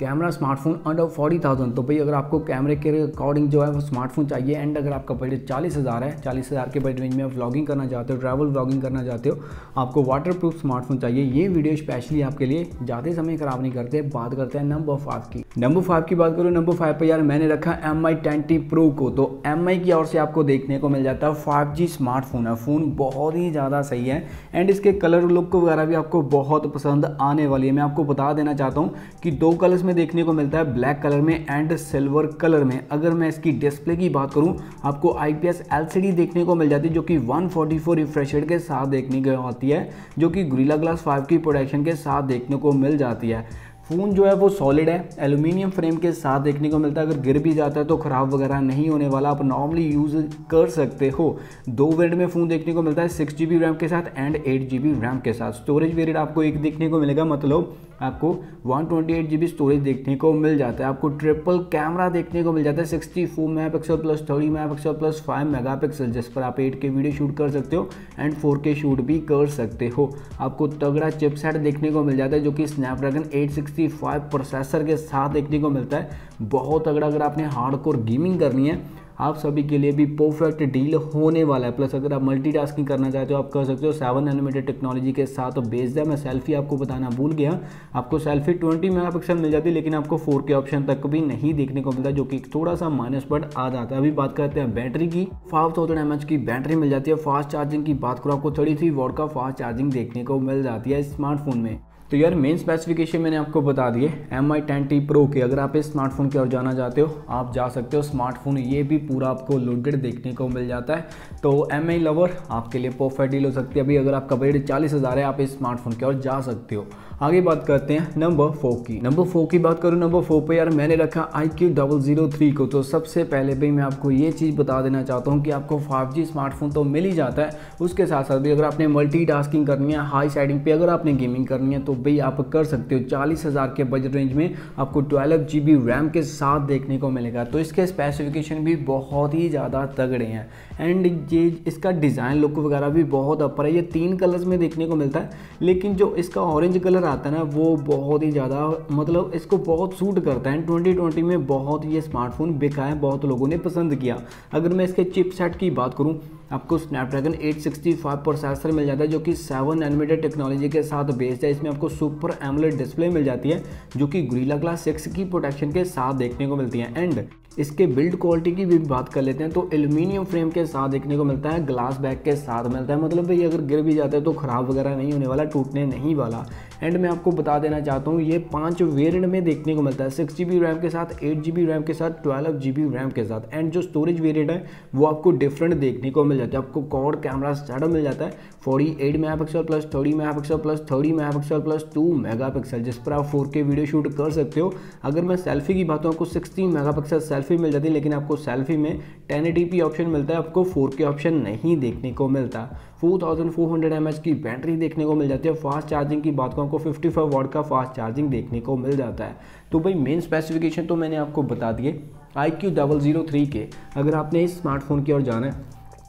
Camera, smartphone under forty thousand तो भाई, अगर आपको कैमरे के अकॉर्डिंग जो है वो स्मार्टफ़ोन चाहिए एंड अगर आपका बजट चालीस हज़ार है, चालीस हज़ार के बजट रेंज में आप व्लॉगिंग करना चाहते हो ट्रैवल व्लॉगिंग करना चाहते हो, आपको वाटर प्रूफ स्मार्टफ़ोन चाहिए। ये वीडियो स्पेशली आपके लिए ज़्यादा समय खराब नहीं करते, बात करते हैं नंबर फाइव की। नंबर फाइव की बात करूँ नंबर फाइव पर यार मैंने रखा एम आई ट्वेंटी प्रो को। तो एम आई की ओर से आपको देखने को मिल जाता है फाइव जी स्मार्टफ़ोन है। फ़ोन बहुत ही ज़्यादा सही है एंड इसके कलर लुक वगैरह भी आपको बहुत पसंद आने वाली है। मैं आपको बता देना चाहता हूँ कि दो कलर्स में देखने को मिलता है ब्लैक कलर में एंड सिल्वर कलर में। अगर मैं इसकी डिस्प्ले की बात करूँ, आपको आईपीएस एलसीडी देखने को मिल जाती है, जो कि 144 फोर्टी रिफ्रेश के साथ देखने को आती है, जो कि ग्रीला ग्लास 5 की प्रोडक्शन के साथ देखने को मिल जाती है। फ़ोन जो है वो सॉलिड है एलुमिनियम फ्रेम के साथ देखने को मिलता है। अगर गिर भी जाता है तो ख़राब वगैरह नहीं होने वाला। आप नॉर्मली यूज़ कर सकते हो। दो वेरियड में फ़ोन देखने को मिलता है सिक्स जी रैम के साथ एंड एट जी रैम के साथ। स्टोरेज वेरियड आपको एक देखने को मिलेगा मतलब आपको one twenty eight G B storage देखने को मिल जाता है। आपको ट्रिपल कैमरा देखने को मिल जाता है sixty four megapixel plus thirty megapixel plus five megapixel जिस पर आप एट के वीडियो शूट कर सकते हो एंड फोर के शूट भी कर सकते हो। आपको तगड़ा चिपसेट देखने को मिल जाता है, जो कि स्नैपड्रैगन एट सिक्स 65 प्रोसेसर के साथ देखने को मिलता है। बहुत अगर अगर आपने हार्डकोर गेमिंग करनी है, आप सभी के लिए भी परफेक्ट डील होने वाला है। प्लस अगर आप मल्टीटास्किंग करना चाहते हो, आप कर सकते हो सेवन एनिमेटेड टेक्नोलॉजी के साथ। तो बेस्ड है, मैं सेल्फी आपको बताना भूल गया। आपको सेल्फी ट्वेंटी मेगापिक्सल मिल जाती है, लेकिन आपको फोर के ऑप्शन तक भी नहीं देखने को मिलता, जो कि थोड़ा सा माइनस पॉइंट आ जाता है। अभी बात करते हैं बैटरी की। फाइव थाउज़ेंड एम की बैटरी मिल जाती है। फास्ट चार्जिंग की बात करो, आपको थर्टी थ्री का फास्ट चार्जिंग देखने को मिल जाती है स्मार्टफ़ोन में। तो यार मेन स्पेसिफिकेशन मैंने आपको बता दिए M I ten T pro के। अगर आप इस स्मार्टफ़ोन की ओर जाना चाहते हो, आप जा सकते हो। स्मार्टफ़ोन ये भी पूरा आपको लोडेड देखने को मिल जाता है। तो एम आई लवर आपके लिए परफेक्ट डील हो सकती है। अभी अगर आपका बजट चालीस हज़ार है, आप इस स्मार्टफ़ोन की ओर जा सकते हो। आगे बात करते हैं नंबर फोर की। नंबर फोर की बात करूँ, नंबर फोर पे यार मैंने रखा I Q double zero three को। तो सबसे पहले भाई मैं आपको ये चीज़ बता देना चाहता हूँ कि आपको फाइव जी स्मार्टफ़ोन तो मिल ही जाता है। उसके साथ साथ भी अगर आपने मल्टी टास्किंग करनी है हाई साइडिंग पे अगर आपने गेमिंग करनी है तो भाई आप कर सकते हो। चालीस हज़ार के बजट रेंज में आपको ट्वेल्व जी बी रैम के साथ देखने को मिलेगा। तो इसके स्पेसिफिकेशन भी बहुत ही ज़्यादा तगड़े हैं। एंड ये इसका डिज़ाइन लुक वगैरह भी बहुत अपर है। ये तीन कलर्स में देखने को मिलता है। लेकिन जो इसका ऑरेंज कलर आता है ना, वो बहुत ही ज़्यादा मतलब इसको बहुत सूट करता है। ट्वेंटी ट्वेंटी में बहुत ये स्मार्टफ़ोन बिका है बहुत लोगों ने पसंद किया। अगर मैं इसके चिप सेट की बात करूँ, आपको स्नैपड्रैगन 865 प्रोसेसर मिल जाता है, जो कि सेवन एनिमेटेड टेक्नोलॉजी के साथ बेस्ड है। इसमें आपको सुपर एमलेट डिस्प्ले मिल जाती है, जो कि ग्रीला क्लास सिक्स की प्रोटेक्शन के साथ देखने को मिलती है। एंड इसके बिल्ड क्वालिटी की भी बात कर लेते हैं तो एल्यूमिनियम फ्रेम के साथ देखने को मिलता है ग्लास बैग के साथ मिलता है। मतलब भाई अगर गिर भी जाता है तो ख़राब वगैरह नहीं होने वाला, टूटने नहीं वाला। एंड मैं आपको बता देना चाहता हूँ, ये पाँच वेरियंट में देखने को मिलता है। सिक्स जी बी रैम के साथ एट जी बी रैम के साथ ट्वेल्व जी बी रैम के साथ। एंड जो स्टोरेज वेरियंट है, वो आपको डिफरेंट देखने को मिल जाता है। आपको कॉड कैमरा सेटअप मिल जाता है। Forty eight megapixel plus thirty megapixel plus thirty megapixel plus two megapixel जिस पर आप फोर के वीडियो शूट कर सकते हो। अगर मैं सेल्फी की बात हूँ आपको सिक्सटीन मेगा पिक्सल सेल्फी मिल जाती है, लेकिन आपको सेल्फी में टेन ऑप्शन मिलता है। आपको फोर ऑप्शन नहीं देखने को मिलता। Four thousand four hundred M की बैटरी देखने को मिल जाती है। फास्ट चार्जिंग की बात करूँ फिफ्टी फाइव वॉट का फास्ट चार्जिंग देखने को मिल जाता है। तो भाई मेन स्पेसिफिकेशन तो मैंने आपको बता दिए I Q double zero three के। अगर आपने इस स्मार्टफ़ोन की ओर जाना है,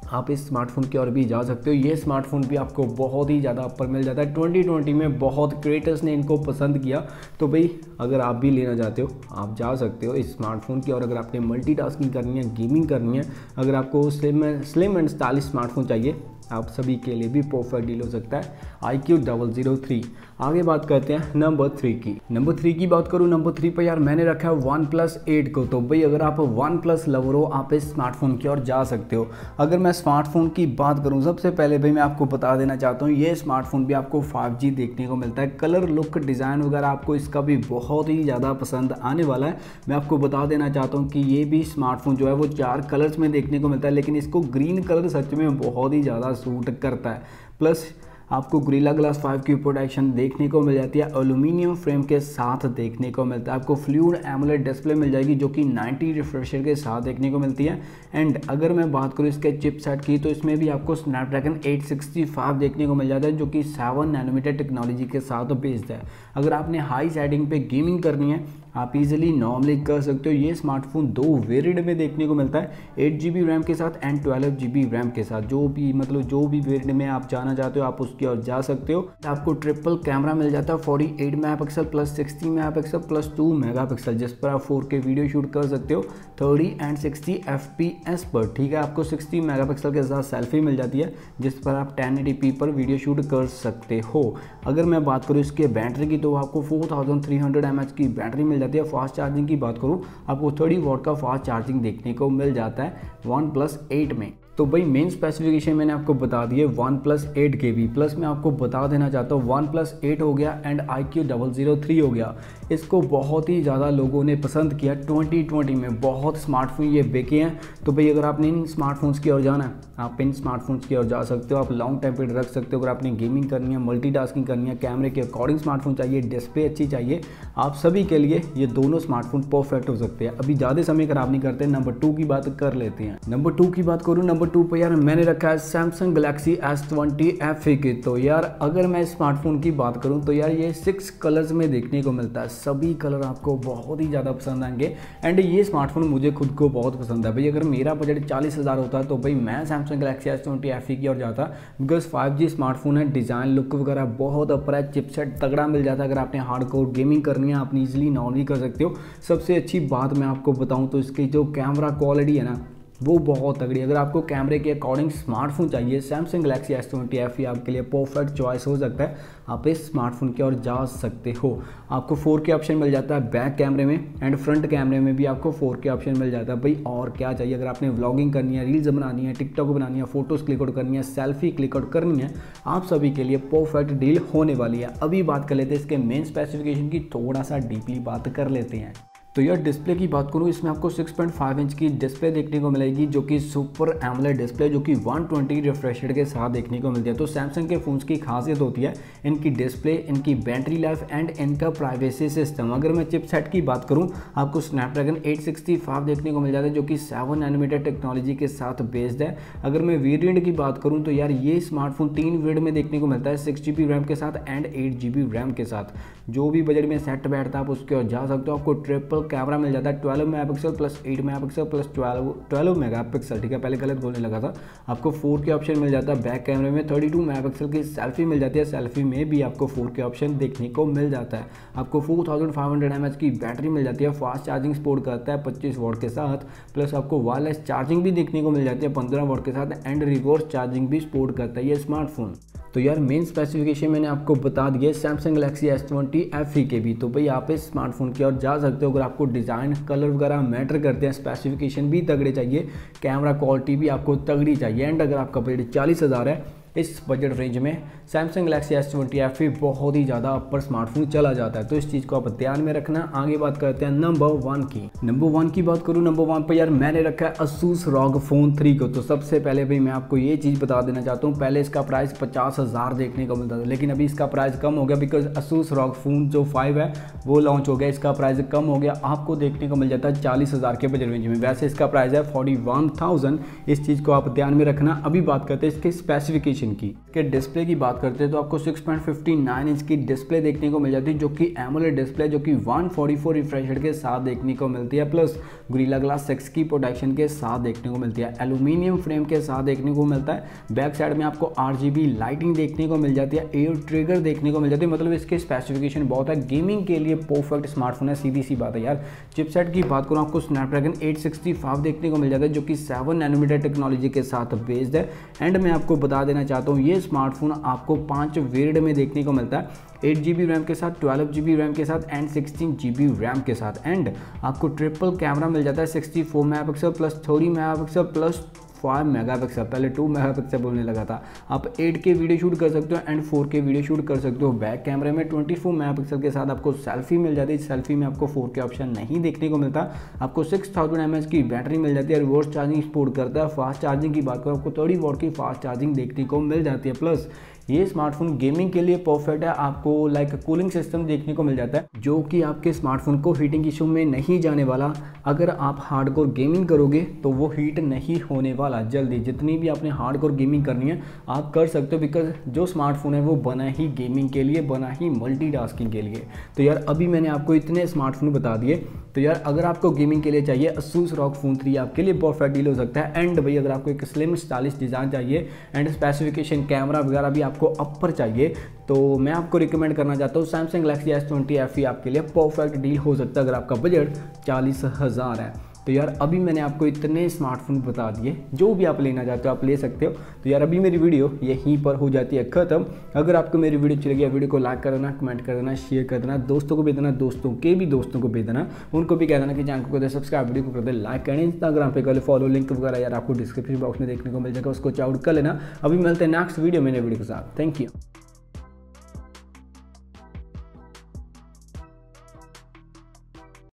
आप इस स्मार्टफ़ोन की ओर भी जा सकते हो। ये स्मार्टफ़ोन भी आपको बहुत ही ज़्यादा अपर मिल जाता है। 2020 में बहुत क्रिएटर्स ने इनको पसंद किया। तो भाई, अगर आप भी लेना चाहते हो, आप जा सकते हो इस स्मार्टफ़ोन की। और अगर आपने मल्टीटास्किंग करनी है गेमिंग करनी है, अगर आपको slim slim and stylish smartphone चाहिए आप सभी के लिए भी परफेक्ट डील हो सकता है। I Q double zero three आगे बात करते हैं नंबर थ्री की। नंबर थ्री की बात करूँ नंबर थ्री पर यार मैंने रखा है वन प्लस एट को। तो भाई अगर आप वन प्लस लवर हो, आप इस स्मार्टफ़ोन की ओर जा सकते हो। अगर मैं स्मार्टफ़ोन की बात करूँ, सबसे पहले भाई मैं आपको बता देना चाहता हूँ, ये स्मार्टफ़ोन भी आपको फाइव देखने को मिलता है। कलर लुक डिज़ाइन वगैरह आपको इसका भी बहुत ही ज़्यादा पसंद आने वाला है। मैं आपको बता देना चाहता हूँ कि ये भी स्मार्टफ़ोन जो है वो चार कलर्स में देखने को मिलता है, लेकिन इसको ग्रीन कलर सच में बहुत ही ज़्यादा सूट करता है। प्लस आपको ग्रीला ग्लास 5 की प्रोटेक्शन देखने को मिल जाती है। एल्यूमिनियम फ्रेम के साथ देखने को मिलता है। आपको फ्लूड एमुलेट डिस्प्ले मिल जाएगी, जो कि 90 रिफ्रेशर के साथ देखने को मिलती है। एंड अगर मैं बात करूँ इसके चिप सेट की तो इसमें भी आपको स्नैपड्रैगन 865 देखने को मिल जाता है, जो कि सेवन नैनोमीटर टेक्नोलॉजी के साथ बेस्ड है। अगर आपने हाई सेटिंग पे गेमिंग करनी है आप इजीली नॉर्मली कर सकते हो। ये स्मार्टफ़ोन दो वेरिएंट में देखने को मिलता है। एट जी रैम के साथ एंड ट्वेल्व जी रैम के साथ। जो भी मतलब जो भी वेरिएंट में आप जाना चाहते हो, आप उसकी और जा सकते हो। आपको ट्रिपल कैमरा मिल जाता है forty eight megapixel plus sixty megapixel plus two megapixel जिस पर आप फोर के वीडियो शूट कर सकते हो। Thirty and sixty F P S पर, ठीक है? आपको सिक्सटी मेगा पिक्सल के साथ सेल्फी मिल जाती है, जिस पर आप टेन पी पर वीडियो शूट कर सकते हो। अगर मैं बात करूँ इसके बैटरी की तो आपको four thousand three hundred M H की बैटरी मिल जाती है। फास्ट चार्जिंग की बात करूँ, आपको थर्टी वॉट का फास्ट चार्जिंग देखने को मिल जाता है, वन प्लस एट में। तो भाई मेन स्पेसिफिकेशन मैंने आपको बता दिए वन प्लस एट के बी प्लस मैं आपको बता देना चाहता हूँ वन प्लस एट हो गया and I Q double zero three हो गया। इसको बहुत ही ज़्यादा लोगों ने पसंद किया। 2020 में बहुत स्मार्टफ़ोन ये बेके हैं। तो भाई अगर आपने इन स्मार्टफोन्स की ओर जाना है, आप इन स्मार्टफोन्स की ओर जा सकते हो, आप लॉन्ग टाइम पर रख सकते हो। अगर आपने गेमिंग करनी है मल्टी करनी है कैमरे के अकॉर्डिंग स्मार्टफ़ोन चाहिए डिस्प्ले अच्छी चाहिए, आप सभी के लिए ये दोनों स्मार्टफ़ोन परफेक्ट हो सकते हैं। अभी ज़्यादा समय खराब नहीं करते नंबर टू की बात कर लेते हैं। नंबर टू की बात करूँ नंबर टू पर यार मैंने रखा है Samsung Galaxy S twenty F की तो यार अगर मैं स्मार्टफ़ोन की बात करूँ तो यार ये सिक्स कलर्स में देखने को मिलता है। सभी कलर आपको बहुत ही ज़्यादा पसंद आएँगे। एंड ये स्मार्टफ़ोन मुझे खुद को बहुत पसंद है। भाई अगर मेरा बजट चालीस हज़ार होता तो भाई मैं Samsung Galaxy S twenty F की ओर जाता। बिकॉज़ फाइव जी स्मार्टफ़ोन है डिज़ाइन लुक वगैरह बहुत अपर है चिपसेट तगड़ा मिल जाता है। अगर आपने हार्ड कोर गेमिंग करनी है, आप ईजिली नॉर्मली कर सकते हो। सबसे अच्छी बात मैं आपको बताऊँ तो इसकी जो कैमरा क्वालिटी है ना वो बहुत तगड़ी अगर आपको कैमरे के अकॉर्डिंग स्मार्टफ़ोन चाहिए Samsung Galaxy S twenty F ही आपके लिए परफेक्ट चॉइस हो सकता है। आप इस स्मार्टफ़ोन की ओर जा सकते हो। आपको फोर के ऑप्शन मिल जाता है बैक कैमरे में एंड फ्रंट कैमरे में भी आपको फोर के ऑप्शन मिल जाता है। भाई, और क्या चाहिए? अगर आपने व्लॉगिंग करनी है रील्स बनानी है टिकटॉक बनानी है फ़ोटोज़ क्लिक आउट करनी है सेल्फी क्लिक आउट करनी है, आप सभी के लिए परफेक्ट डील होने वाली है। अभी बात कर लेते हैं इसके मेन स्पेसिफिकेशन की, थोड़ा सा डीपली बात कर लेते हैं। तो यार डिस्प्ले की बात करूँ, इसमें आपको 6.5 इंच की डिस्प्ले देखने को मिलेगी, जो कि सुपर एमलेट डिस्प्ले जो कि 120 ट्वेंटी रिफ्रेश के साथ देखने को मिलती है। तो सैमसंग के फ़ोन्स की खासियत होती है इनकी डिस्प्ले इनकी बैटरी लाइफ एंड इनका प्राइवेसी सिस्टम अगर मैं चिपसेट की बात करूँ, आपको स्नैपड्रैगन एट देखने को मिल जाता है, जो कि सेवन एनिमेटेड टेक्नोलॉजी के साथ बेस्ड है। अगर मैं वेरियंट की बात करूँ तो यार ये स्मार्टफ़ोन तीन वेरियंट में देखने को मिलता है सिक्स जी रैम के साथ एंड एट जी रैम के साथ। जो भी बजट में सेट बैठता है, आप उसके और जा सकते हो। आपको ट्रिपल कैमरा मिल जाता है। Twelve mega plus eight mega plus twelve twelve mega ठीक है? पहले गलत बोलने लगा था। आपको फोर के ऑप्शन मिल जाता है बैक कैमरे में। थर्टी टू मेगा की सेल्फी मिल जाती है। सेल्फी में भी आपको फोर के ऑप्शन देखने को मिल जाता है। आपको four thousand five hundred M H की बैटरी मिल जाती है। फास्ट चार्जिंग सपोर्ट करता है पच्चीस वोट के साथ। प्लस आपको वायरलेस चार्जिंग भी देखने को मिल जाती है। पंद्रह वोट के साथ एंड रिवर्स चार्जिंग भी सपोर्ट करता है ये स्मार्टफ़ोन तो यार मेन स्पेसिफिकेशन मैंने आपको बता दिया Samsung Galaxy S twenty F के भी। तो भाई आप इस स्मार्टफ़ोन की और जा सकते हो। अगर आपको डिज़ाइन कलर वगैरह मैटर करते हैं स्पेसिफिकेशन भी तगड़े चाहिए कैमरा क्वालिटी भी आपको तगड़ी चाहिए। एंड अगर आपका बजट चालीस हज़ार है इस बजट रेंज में Samsung Galaxy S twenty F बहुत ही ज़्यादा अपर स्मार्टफ़ोन चला जाता है। तो इस चीज़ को आप ध्यान में रखना। आगे बात करते हैं नंबर वन की। नंबर वन की बात करूँ नंबर वन पर यार मैंने रखा है असूस रॉग फ़ोन थ्री को। तो सबसे पहले भाई मैं आपको ये चीज़ बता देना चाहता हूँ। पहले इसका प्राइस पचास हज़ार देखने को मिलता था, लेकिन अभी इसका प्राइस कम हो गया because Asus ROG phone five five है, वो लॉन्च हो गया। इसका प्राइस कम हो गया। आपको देखने को मिल जाता है चालीस हज़ार के बजट रेंज में। वैसे इसका प्राइस है फोर्टी वन थाउज़ेंड इस चीज़ को आप ध्यान में रखना। अभी बात करते हैं इसके स्पेसिफिकेशन की। के डिस्प्ले की बात करते हैं तो आपको 6.59 इंच की डिस्प्ले देखने को मिल जाती है, जो कि एमोलेड डिस्प्ले जो कि 144 फोर्टी रिफ्रेश के साथ देखने को मिलती है प्लस ग्रीला ग्लास सिक्स की प्रोटेक्शन के साथ देखने को मिलती है। एल्यूमिनियम फ्रेम के साथ देखने को मिलता है। बैक साइड में आपको RGB लाइटिंग देखने को मिल जाती है। एयर ट्रिगर देखने को मिल जाती है। मतलब इसके स्पेसिफिकेशन बहुत है। गेमिंग के लिए परफेक्ट स्मार्टफ़ोन है। सीधी सी बात है यार। चिपसेट की बात करूँ, आपको स्नैपड्रैगन 865 देखने को मिल जाता है, जो कि सेवन नैनोमीटर टेक्नोलॉजी के साथ बेस्ड है। एंड मैं आपको बता देना चाहता हूँ, ये स्मार्टफ़ोन आपको पाँच वेरियड में देखने को मिलता है। एट जी बी रैम के साथ ट्वेल्व जी बी रैम के साथ and sixteen G B RAM के साथ। एंड आपको ट्रिपल कैमरा मिल जाता है sixty four megapixel plus thirty megapixel plus five megapixel पहले टू मेगा पिक्सल बोलने लगा था। आप एट के वीडियो शूट कर सकते हो and four K video shoot कर सकते हो। बैक कैमरे में ट्वेंटी फोर मेगा पिक्सल के साथ आपको सेल्फी मिल जाती है। सेल्फी में आपको फोर के ऑप्शन नहीं देखने को मिलता। आपको सिक्स थाउज़ेंड एम की बैटरी मिल जाती है रिवर्स चार्जिंग स्पोर्ट करता है। फास्ट चार्जिंग की बात करो, आपको थर्टी वोट की फास्ट चार्जिंग देखने को मिल जाती है। प्लस ये स्मार्टफ़ोन गेमिंग के लिए परफेक्ट है। आपको लाइक कूलिंग सिस्टम देखने को मिल जाता है, जो कि आपके स्मार्टफ़ोन को हीटिंग इशू में नहीं जाने वाला। अगर आप हार्डकोर गेमिंग करोगे तो वो हीट नहीं होने वाला। जल्दी, जितनी भी आपने हार्डकोर गेमिंग करनी है, आप कर सकते हो बिकॉज़ जो स्मार्टफ़ोन है, वो बना ही गेमिंग के लिए, बना ही मल्टीटास्किंग के लिए। तो यार, अभी मैंने आपको इतने स्मार्टफ़ोन बता दिए। तो यार, अगर आपको गेमिंग के लिए चाहिए असूस रॉक फ़ोन थ्री आपके लिए परफेक्ट डील हो सकता है। एंड भाई, अगर आपको एक स्लिम स्टाइलिश डिज़ाइन चाहिए एंड स्पेसिफिकेशन कैमरा वगैरह भी आपको अपर चाहिए तो मैं आपको रिकमेंड करना चाहता हूँ। Samsung Galaxy S twenty F आपके लिए परफेक्ट डील हो सकता है। अगर आपका बजट चालीस हज़ार है। तो यार, अभी मैंने आपको इतने स्मार्टफ़ोन बता दिए, जो भी आप लेना चाहते हो, आप ले सकते हो। तो यार, अभी मेरी वीडियो यहीं पर हो जाती है, ख़त्म। अगर आपको मेरी वीडियो अच्छी लगी वीडियो को लाइक कर देना कमेंट कर देना शेयर कर देना, दोस्तों को भी देना, दोस्तों के भी दोस्तों को भी देना। उनको भी कह देना कि चैनल को कर सब्सक्राइब वीडियो को कर दे लाइक करें इंस्टाग्राम पे कर फॉलो लिंक वगैरह यार आपको डिस्क्रिप्शन बॉक्स में देखने को मिल जाएगा, उसको चाउट कर लेना। अभी मिलते हैं नेक्स्ट वीडियो मेरे वीडियो के साथ। Thank you